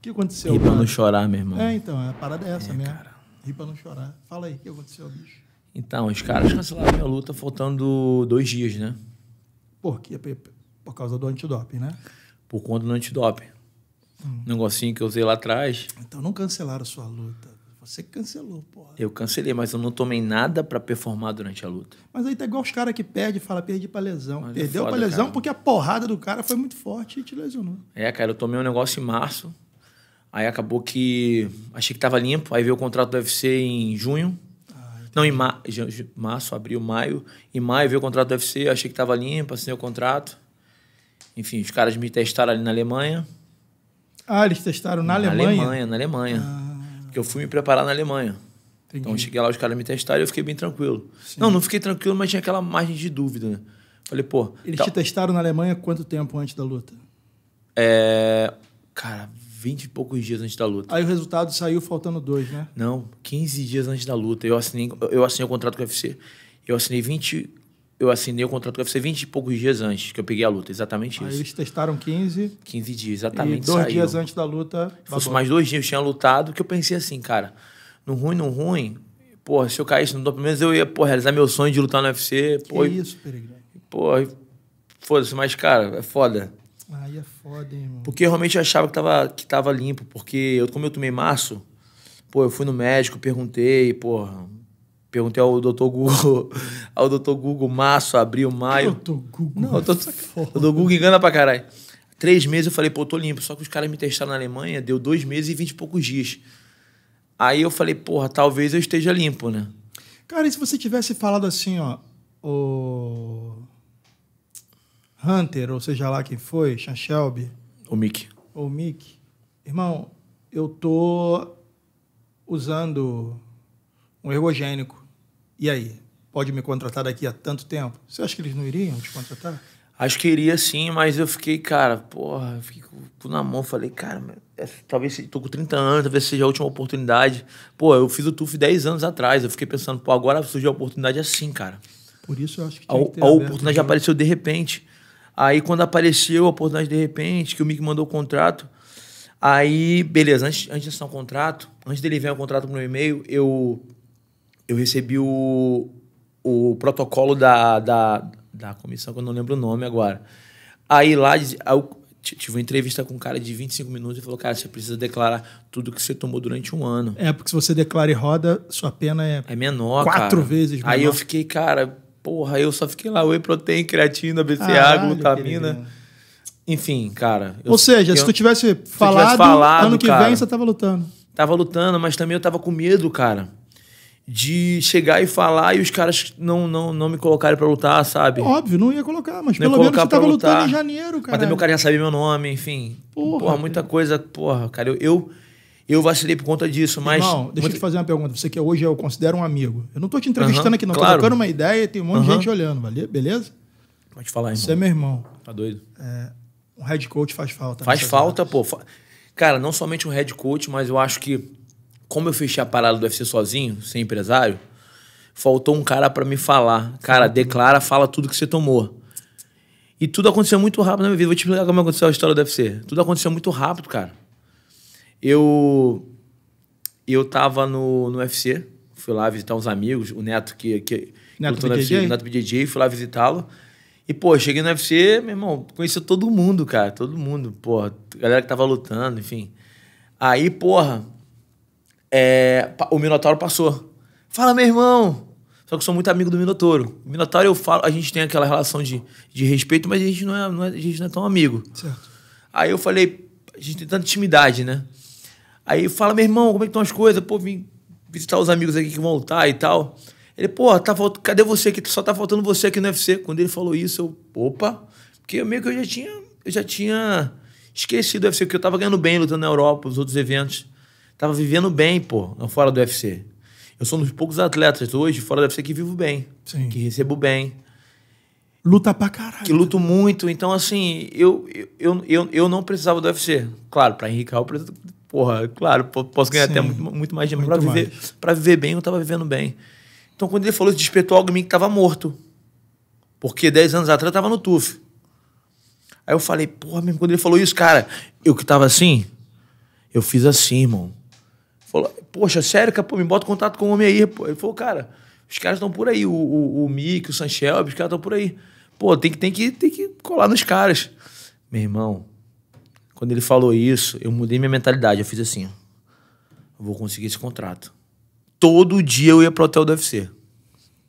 O que aconteceu? Ri pra não chorar, meu irmão. É, então, a parada é essa mesmo. Ri pra não chorar. Fala aí, o que aconteceu, bicho? Então, os caras cancelaram minha luta faltando dois dias, né? Por quê? Por- causa do antidoping, né? Por conta do antidoping. Hum. Um negocinho que eu usei lá atrás. Então não cancelaram sua luta. Você cancelou, porra. Eu cancelei, mas eu não tomei nada pra performar durante a luta. Mas aí tá igual os caras que perdem e falam, perdi pra lesão. Mas é Perdeu foda, pra lesão cara. porque a porrada do cara foi muito forte e te lesionou. É, cara, eu tomei um negócio em março. Aí acabou que. Achei que tava limpo. Aí veio o contrato do UFC em junho. Não, em ma março, abril, maio. Em maio veio o contrato do UFC. Achei que tava limpo, assinei o contrato. Enfim, os caras me testaram ali na Alemanha. Ah, eles testaram na, Na Alemanha? Alemanha, na Alemanha. Porque eu fui me preparar na Alemanha. Entendi. Então eu cheguei lá, os caras me testaram e eu fiquei bem tranquilo. Não, não fiquei tranquilo, mas tinha aquela margem de dúvida, né? Falei, pô. Eles tal- te testaram na Alemanha quanto tempo antes da luta? É. Cara, 20 e poucos dias antes da luta. Aí o resultado saiu faltando dois, né? Não, 15 dias antes da luta. Eu assinei, eu assinei o contrato com o UFC. Eu assinei 20. Eu assinei o contrato com o UFC 20 e poucos dias antes que eu peguei a luta. Exatamente Aí isso. eles testaram 15 15 dias, e exatamente. dois saiu. dias antes da luta. Se fosse mais dois dias, eu tinha lutado, que eu pensei assim, cara, no ruim, no ruim, porra, se eu caísse no pelo menos eu ia, pô, realizar meu sonho de lutar no UFC, Que pô, e- isso, Peregrino? e- foda-se, mas, cara, é foda. Aí é foda, hein, irmão. Porque eu realmente achava que tava, que tava limpo, porque eu, como eu tomei março, pô, eu fui no médico, perguntei, porra, perguntei ao doutor Google, ao doutor Google, março, abril, maio. Tô Google. Não, eu tô. O doutor Google engana pra caralho. Três meses eu falei, pô, eu tô limpo. Só que os caras me testaram na Alemanha, deu dois meses e vinte e poucos dias. Aí eu falei, porra, talvez eu esteja limpo, né? Cara, e se você tivesse falado assim, ó, o Hunter, ou seja lá quem foi, Sean Shelby, O Mick. ou Mick, irmão, eu tô usando um ergogênico. E aí? Pode me contratar daqui a tanto tempo? Você acha que eles não iriam te contratar? Acho que iria sim, mas eu fiquei, cara, porra, eu fiquei com o cu na mão. Falei, cara, essa- talvez tô com 30 anos, talvez seja a última oportunidade. Pô, eu fiz o TUF 10 anos atrás. Eu fiquei pensando, pô, agora surgiu a oportunidade assim, cara. Por isso eu acho que A, tinha que ter a oportunidade já. apareceu de repente. Aí, quando apareceu a oportunidade de repente, que o Mick mandou o contrato, aí, beleza, antes, antes de assinar o contrato, antes dele enviar o contrato no meu e-mail, eu, eu recebi o, o protocolo da, da, da comissão, que eu não lembro o nome agora. Aí lá, aí eu tive uma entrevista com um cara de 25 minutos e falou, cara, você precisa declarar tudo que você tomou durante um ano. É, porque se você declara e roda, sua pena é. É menor, Quatro cara. vezes Aí menor. eu fiquei, cara, porra, eu só fiquei lá, whey protein, creatina, BCA, glutamina. Enfim, cara. eu- Ou seja, se tu tivesse falado, falado, ano que cara. vem você tava lutando. Tava lutando, mas também eu tava com medo, cara, de chegar e falar e os caras não, não, não me colocarem pra lutar, sabe? Óbvio, não ia colocar, mas Não pelo menos você tava pra lutando lutar. em janeiro, Mas cara. também o cara já sabia meu nome, enfim. Porra, Porra, muita coisa, porra, cara, eu, eu, eu vacilei por conta disso, mas. Irmão, deixa eu te fazer uma pergunta. Você que hoje eu considero um amigo. Eu não tô te entrevistando Aham, aqui, não. Tô claro. trocando uma ideia e tem um monte de Aham. gente olhando, vale- beleza? Pode falar, irmão. Você é meu irmão. Tá doido? Um head coach faz falta. Faz falta, pô. Fa- Cara, não somente um head coach, mas eu acho que, como eu fechei a parada do UFC sozinho, sem empresário, faltou um cara pra me falar. Cara, declara, fala tudo que você tomou. E tudo aconteceu muito rápido na minha vida. Vou te explicar como aconteceu a história do UFC. Tudo aconteceu muito rápido, cara. Eu. Eu tava no, no UFC, fui lá visitar uns amigos, o Neto que. que Neto BJJ? UFC, o Neto BJJ, fui lá visitá-lo. E, pô, cheguei no UFC, meu irmão, conheci todo mundo, cara, todo mundo, porra, galera que tava lutando, enfim. Aí, porra, é, o Minotauro passou. Fala, meu irmão! Só que eu sou muito amigo do Minotauro. O Minotauro, eu falo, a gente tem aquela relação de, de respeito, mas a gente não é, não é- a gente não é tão amigo. Certo. Aí eu falei, a gente tem tanta intimidade, né? Aí fala, meu irmão, como é que estão as coisas? Pô, vim visitar os amigos aqui que vão lutar e tal. Ele, pô, tá falt... cadê você aqui? Só tá faltando você aqui no UFC. Quando ele falou isso, eu, opa, porque eu meio que eu já tinha, eu já tinha esquecido do UFC, porque eu tava ganhando bem lutando na Europa, os outros eventos. Tava vivendo bem, pô, fora do UFC. Eu sou um dos poucos atletas hoje fora do UFC que vivo bem, Sim. que recebo bem Luta pra caralho. que luto muito. Então, assim, eu, eu, eu, eu não precisava do UFC. Claro, pra enricar, eu preciso. Porra, claro, po- posso ganhar Sim. até muito, muito mais dinheiro. Pra viver, pra viver bem, eu tava vivendo bem. Então, quando ele falou isso, despertou algo em mim que tava morto. Porque 10 anos atrás eu tava no TUF. Aí eu falei, porra, mesmo quando ele falou isso, cara, eu que tava assim, Eu fiz assim, irmão. Falou, poxa, sério, cara, pô, me bota contato com o homem aí, pô. Ele falou, cara, os caras estão por aí, o, o, o Mick, o Sanchelb, os caras estão por aí. Pô, tem que, tem, que, tem que colar nos caras. Meu irmão, quando ele falou isso, eu mudei minha mentalidade. Eu fiz assim. Eu vou conseguir esse contrato. Todo dia eu ia pro hotel do UFC.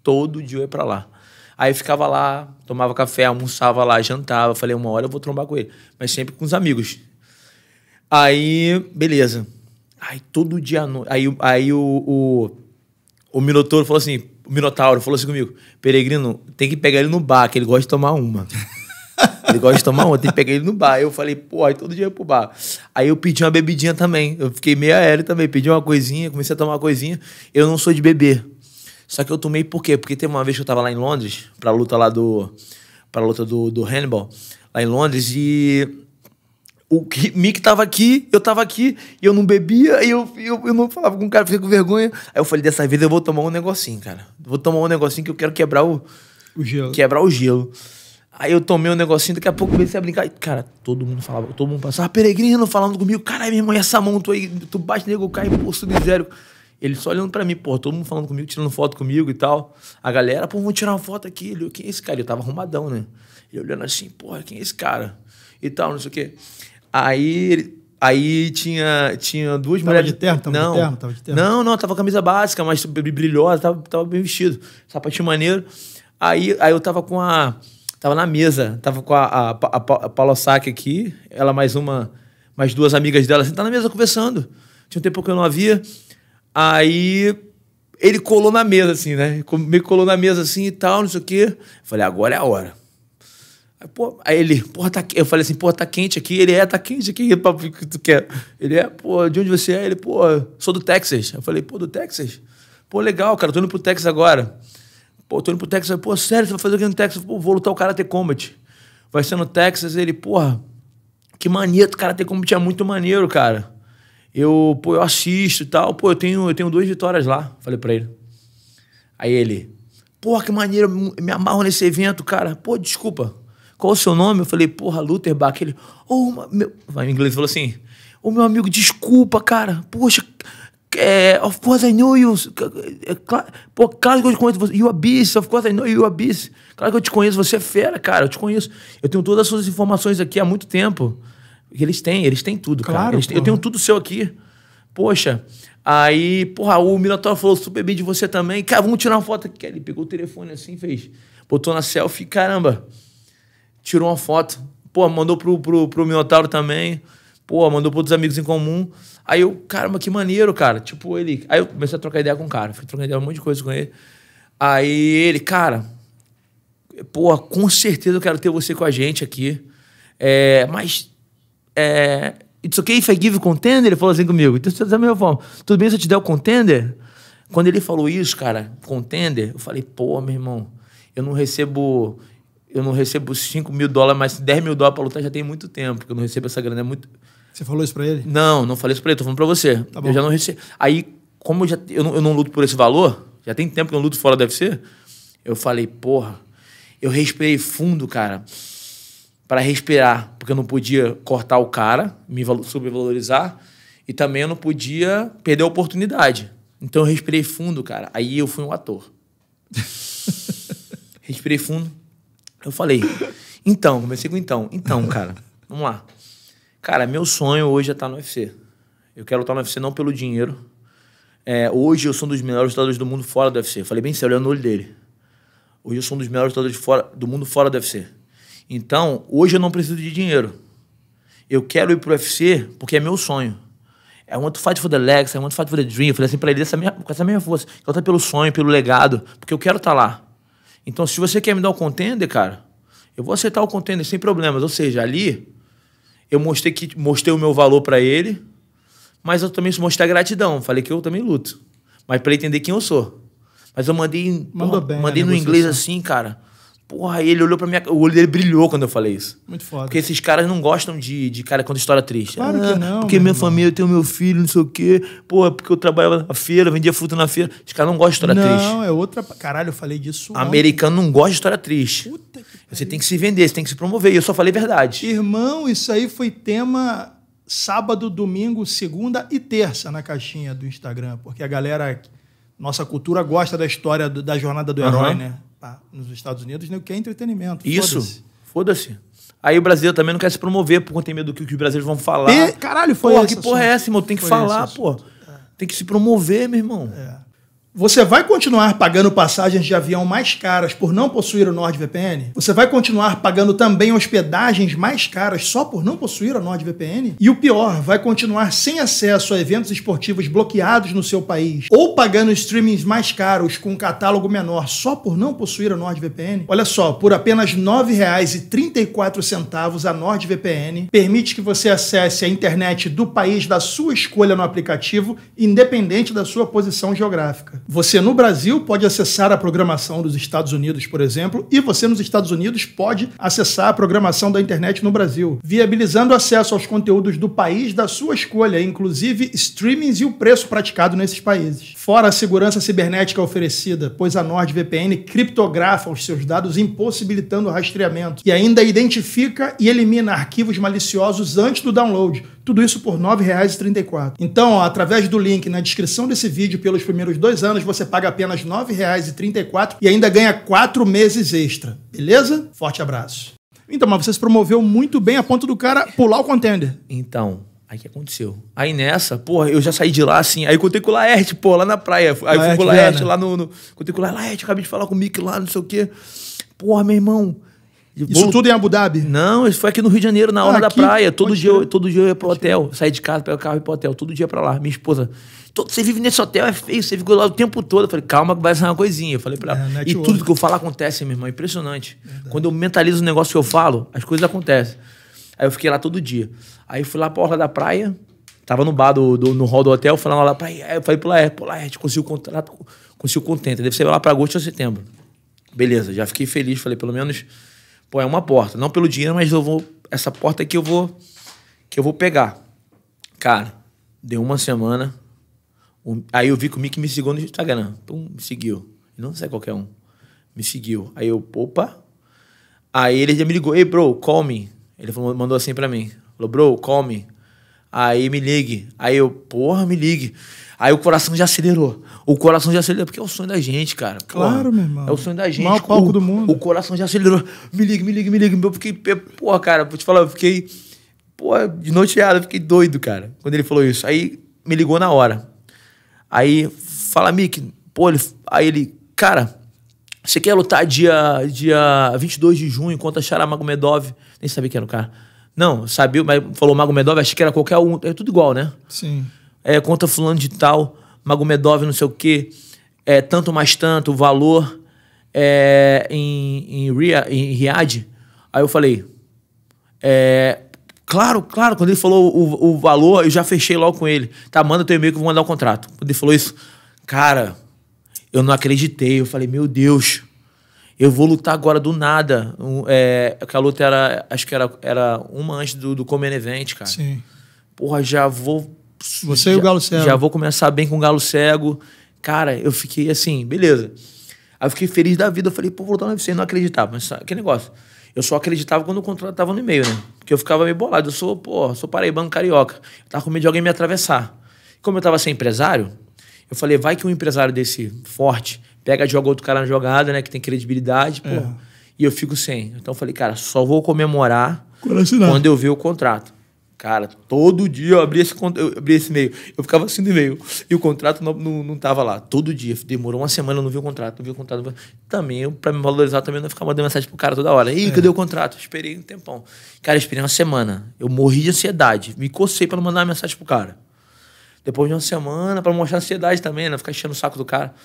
Todo dia eu ia pra lá. Aí ficava lá, tomava café, almoçava lá, jantava. Falei, uma hora eu vou trombar com ele. Mas sempre com os amigos. Aí, beleza. Aí todo dia. Aí, aí o, o, o Minotauro falou assim: o Minotauro falou assim comigo: Peregrino, tem que pegar ele no bar, que ele gosta de tomar uma. Ele gosta de tomar uma, tem que pegar ele no bar. Eu falei, pô, aí todo dia eu ia pro bar. Aí eu pedi uma bebidinha também. Eu fiquei meio aéreo também, pedi uma coisinha, comecei a tomar uma coisinha. Eu não sou de beber. Só que eu tomei por quê? Porque teve uma vez que eu tava lá em Londres, pra luta lá do. pra luta do, do Hannibal, lá em Londres, e o Mick tava aqui, eu tava aqui, e eu não bebia, e eu, eu, eu não falava com o cara, fiquei com vergonha. Aí eu falei, dessa vez eu vou tomar um negocinho, cara. Vou tomar um negocinho que eu quero quebrar o... O gelo. Quebrar o gelo. Aí eu tomei um negocinho, daqui a pouco comecei a brincar. Cara, todo mundo falava, todo mundo passava, peregrino falando comigo, caralho, minha irmã, essa mão, tu aí, tu bate nego, cai, pô, sub-zero. Ele só olhando pra mim, pô, todo mundo falando comigo, tirando foto comigo e tal. A galera, pô, vamos tirar uma foto aqui. Ele, quem é esse cara? Eu tava arrumadão, né? Ele olhando assim, porra, quem é esse cara? E tal, não sei o quê. Aí, aí tinha, tinha duas tava mulheres. de terno? Tava não, de terno? Tava de terno? Não, não, tava com camisa básica, mas brilhosa, tava, tava bem vestido. Sapatinho maneiro. Aí, aí eu tava com a. Tava na mesa, tava com a, a, a, a Paula Sack aqui, ela mais uma, mais duas amigas dela, assim, tá na mesa conversando. Tinha um tempo que eu não havia. Aí ele colou na mesa, assim, né? Me colou na mesa assim e tal, não sei o quê. Falei, agora é a hora. Aí, pô, aí ele, porra, tá Eu falei assim, porra, tá quente aqui. Ele é, tá quente aqui, o que tu quer? Ele é, pô, de onde você é? Ele, pô, sou do Texas. Eu falei, pô, do Texas? Pô, legal, cara, tô indo pro Texas agora. Pô, tô indo pro Texas. Pô, sério, você vai fazer o que no Texas? Pô, vou lutar o Karate Combat. Vai ser no Texas. Ele, porra, que maneiro, o Karate Combat é muito maneiro, cara. Eu, pô, eu assisto e tal. Pô, eu tenho, eu tenho duas vitórias lá. Falei pra ele. Aí ele, porra, que maneiro, me amarro nesse evento, cara. Pô, desculpa, qual o seu nome? Eu falei, porra, Lutherbach. Ele, oh, meu... Em inglês falou assim, ô oh, meu amigo, desculpa, cara. Poxa, é, of course I know you. É, pô, claro que eu te conheço. You are beast, of course I know you are beast. Claro que eu te conheço, você é fera, cara, eu te conheço. Eu tenho todas as suas informações aqui há muito tempo. Eles têm, eles têm tudo, claro, cara. Têm, eu tenho tudo seu aqui. Poxa, aí, porra, o Minotauro falou super bem de você também. Cara, vamos tirar uma foto aqui. Ele pegou o telefone assim, fez. Botou na selfie, caramba. Tirou uma foto. Pô, mandou pro, pro, pro Minotauro também. Pô, mandou para outros amigos em comum. Aí eu, caramba, que maneiro, cara. Tipo, ele. Aí eu comecei a trocar ideia com o cara. Fui trocar ideia um monte de coisa com ele. Aí ele, cara, pô, com certeza eu quero ter você com a gente aqui. É, mas é, It's okay if I give you contender? Ele falou assim comigo. Então, da mesma forma, tudo bem se eu te der o contender? Quando ele falou isso, cara, contender, eu falei, pô, meu irmão, eu não recebo. Eu não recebo 5 mil dólares, mas 10 mil dólares pra lutar já tem muito tempo, porque eu não recebo essa grana. É muito. Você falou isso pra ele? Não, não falei isso pra ele, tô falando pra você. Tá eu já não recebo. Aí, como eu, já, eu, não, eu não luto por esse valor, já tem tempo que eu não luto fora do UFC, eu falei, porra, eu respirei fundo, cara para respirar, porque eu não podia cortar o cara, me subvalorizar, e também eu não podia perder a oportunidade. Então eu respirei fundo, cara. Aí eu fui um ator. respirei fundo. Eu falei, então, comecei com então. Então, cara, vamos lá. Cara, meu sonho hoje é estar no UFC. Eu quero estar no UFC não pelo dinheiro. É, hoje eu sou um dos melhores lutadores do mundo fora do UFC. Falei bem sério, olhando no olho dele. Hoje eu sou um dos melhores lutadores do mundo fora do UFC. Então, hoje eu não preciso de dinheiro. Eu quero ir pro UFC porque é meu sonho. I want to fight for the legs, I want to fight for the dream. Eu falei assim pra ele, essa minha, com essa minha força. Eu tô pelo sonho, pelo legado, porque eu quero estar tá lá. Então, se você quer me dar o um contender, cara, eu vou aceitar o contender sem problemas. Ou seja, ali, eu mostrei, que, mostrei o meu valor para ele, mas eu também mostrei a gratidão. Falei que eu também luto. Mas para ele entender quem eu sou. Mas eu mandei, porra, bem, mandei no inglês assim, cara Porra, ele olhou pra minha. O olho dele brilhou quando eu falei isso. Muito foda. Porque esses caras não gostam de, de cara quando história triste. Claro ah, que não. Porque minha irmão. família tem o meu filho, não sei o quê. Porra, porque eu trabalhava na feira, vendia fruta na feira. Os caras não gostam de história não, triste. Não, é outra. Caralho, eu falei disso. Americano ontem. não gosta de história triste. Puta que Você tem que se vender, você tem que se promover. E eu só falei verdade. Irmão, isso aí foi tema sábado, domingo, segunda e terça na caixinha do Instagram, porque a galera, nossa cultura gosta da história do- da jornada do herói, né? Nos Estados Unidos, né, o que é entretenimento. Isso. foda-se. Aí o brasileiro também não quer se promover por tem medo do que os brasileiros vão falar. E, caralho, foi Porra, que porra é essa, irmão? Tem que Foi falar, pô. Tem que se promover, meu irmão. Você vai continuar pagando passagens de avião mais caras por não possuir o NordVPN? Você vai continuar pagando também hospedagens mais caras só por não possuir a NordVPN? E o pior, vai continuar sem acesso a eventos esportivos bloqueados no seu país? Ou pagando streamings mais caros com um catálogo menor só por não possuir a NordVPN? Olha só, por apenas R$ 9,34 a NordVPN permite que você acesse a internet do país da sua escolha no aplicativo, independente da sua posição geográfica. Você no Brasil pode acessar a programação dos Estados Unidos, por exemplo, e você nos Estados Unidos pode acessar a programação da internet no Brasil, viabilizando acesso aos conteúdos do país da sua escolha, inclusive streamings e o preço praticado nesses países. Fora a segurança cibernética oferecida, pois a NordVPN criptografa os seus dados, impossibilitando o rastreamento, e ainda identifica e elimina arquivos maliciosos antes do download. Tudo isso por R$ 9,34. Então, ó, através do link na descrição desse vídeo, pelos primeiros dois anos, você paga apenas R$ 9,34 e ainda ganha quatro meses extra. Beleza? Forte abraço. Então, mas você se promoveu muito bem a ponto do cara pular o contender. Então, aí o que aconteceu? Aí nessa, porra, eu já saí de lá assim. Aí contei com o Laerte, pô, lá na praia. Aí fui Laerte com o Laerte lá no, no. Contei com o Laerte, acabei de falar com o Mick lá, não sei o quê. Porra, meu irmão. Isso tudo em Abu Dhabi? Não, isso foi aqui no Rio de Janeiro, na Ah, hora da aqui? praia. Todo dia, eu, todo dia eu ia pro hotel. Saí de casa, pego o carro e ia pro hotel. Todo dia pra lá. Minha esposa. "Todo- Você vive nesse hotel, é feio, você ficou lá o tempo todo. Eu falei, calma, que vai ser uma coisinha. Eu falei pra ela. É, e tudo que eu falo acontece, meu irmão. É impressionante. Quando eu mentalizo o negócio que eu falo, as coisas acontecem. Aí eu fiquei lá todo dia. Aí fui lá pra orla da praia. Tava no bar do, do- no hall do hotel, falando lá da praia. Aí eu falei pro Laerte, pô, Laerte, conseguiu o contrato, conseguiu o contento. Deve ser lá pra agosto ou setembro. Beleza, já fiquei feliz. Falei, pelo menos, pô, é uma porta. Não pelo dinheiro, mas eu vou. Essa porta aqui eu vou. Que eu vou pegar. Cara, deu uma semana. o- aí eu vi que o Mickey me seguiu no Instagram. Pum, me seguiu. Não sei qualquer um. Me seguiu. Aí eu, opa. Aí ele já me ligou, ei, bro, call me. Ele falou- mandou assim pra mim. Falou, bro, call me. Aí me ligue. Aí eu, porra, me ligue. Aí o coração já acelerou. O coração já acelerou, porque é o sonho da gente, cara. Porra, Claro, meu irmão. É o sonho da gente. Maior palco o, do mundo. O coração já acelerou. Me ligue, me ligue, me ligue. Eu fiquei, porra, cara, vou te falar, eu fiquei, porra, de noiteado, eu fiquei doido, cara, quando ele falou isso. Aí me ligou na hora. Aí, fala, Mick, pô, ele, aí ele, cara, você quer lutar dia, dia 22 de junho contra Shara Magomedov? Nem sabia quem era o cara. Não, sabia, mas falou Magomedov, achei que era qualquer um. É tudo igual, né? Sim. é, contra fulano de tal, Magomedov, não sei o quê, é, tanto mais tanto, o valor é, em, em, Ria, em Riad. Aí eu falei, é, claro, claro, quando ele falou o, o valor, eu já fechei logo com ele. Tá, manda teu e-mail que eu vou mandar o contrato. Quando ele falou isso, cara, eu não acreditei. Eu falei, meu Deus, eu vou lutar agora do nada. Um, é, que a luta era, acho que era, era uma antes do, do Common Event, cara Sim. porra, já vou. Você e já, o Galo Cego. Já vou começar bem com o Galo Cego. Cara, eu fiquei assim, beleza. Aí eu fiquei feliz da vida. Eu falei, pô, vou lutar no UFC. Não acreditava, mas que negócio. Eu só acreditava quando o contrato tava no e-mail, né? Porque eu ficava meio bolado. Eu sou, pô, sou paraibano carioca. Eu tava com medo de alguém me atravessar. Como eu tava sem empresário, eu falei, vai que um empresário desse forte pega e joga outro cara na jogada, né? Que tem credibilidade, pô. É. E eu fico sem. Então eu falei, cara, só vou comemorar Quando eu ver o contrato. Cara, todo dia eu abria esse, eu abria esse e-mail. Eu ficava assim no e-mail. E o contrato não, não, não tava lá. Todo dia. Demorou uma semana, eu não vi o contrato, não vi o contrato. vi- Também, pra me valorizar, também não ficar mandando mensagem pro cara toda hora. Ih, cadê o contrato? Esperei um tempão. Cara, eu esperei uma semana. Eu morri de ansiedade. Me cocei pra não mandar uma mensagem pro cara. Depois de uma semana, pra mostrar ansiedade também, né? Ficar enchendo o saco do cara.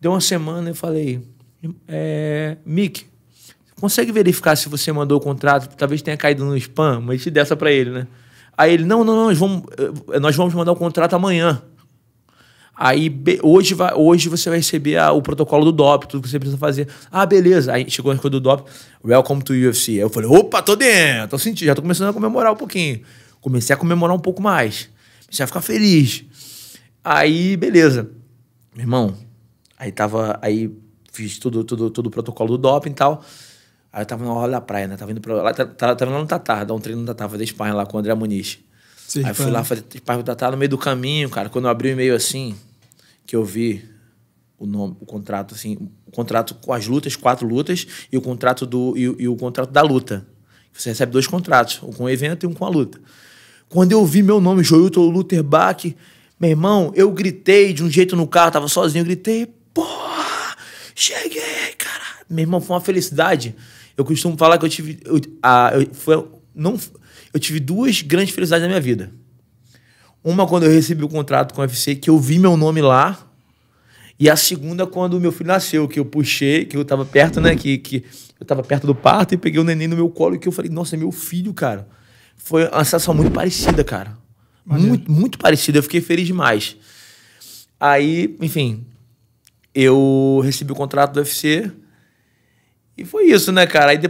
Deu uma semana eu falei, é, Mick, consegue verificar se você mandou o contrato? Talvez tenha caído no spam, mas te dessa pra ele, né? Aí ele, não, não, não, nós vamos, eh, nós vamos mandar o contrato amanhã. Aí hoje, vai, hoje você vai receber a- o protocolo do DOP, tudo que você precisa fazer. Ah, beleza. Aí chegou a coisa do DOP, welcome to UFC. Aí eu falei, opa, tô dentro, tô sentindo, já tô começando a comemorar um pouquinho. Comecei a comemorar um pouco mais. Comecei a ficar feliz. Aí, beleza. Meu irmão, aí tava. Aí fiz tudo, tudo, tudo o protocolo do doping e tal. Aí eu tava na hora da praia, né? Tava indo pra lá, tava, tava indo lá no Tatar, dar um treino no Tatar, fazer sparring lá com o André Muniz. Seja Aí fui lá fazer perguntar, tá no meio do caminho, cara. Quando eu abri o e-mail assim, que eu vi o nome, o contrato, assim, o contrato com as lutas, quatro lutas, e o contrato do. e, e o contrato da luta. Você recebe dois contratos, um com o evento e um com a luta. Quando eu vi meu nome, Joilton Lutherbach, meu irmão, eu gritei de um jeito no carro, tava sozinho, eu gritei, cheguei, cara. Meu irmão, foi uma felicidade. Eu costumo falar que eu tive. Eu, a, eu, foi, não, eu tive duas grandes felicidades na minha vida. Uma quando eu recebi o contrato com o UFC, que eu vi meu nome lá. E a segunda quando o meu filho nasceu, que eu puxei, que eu tava perto, né? Que, que eu tava perto do parto e peguei o neném no meu colo e que eu falei, nossa, é meu filho, cara. Foi uma sensação muito parecida, cara. Muito, muito parecida. Eu fiquei feliz demais. Aí, enfim, eu recebi o contrato do UFC. E foi isso, né, cara? Aí depois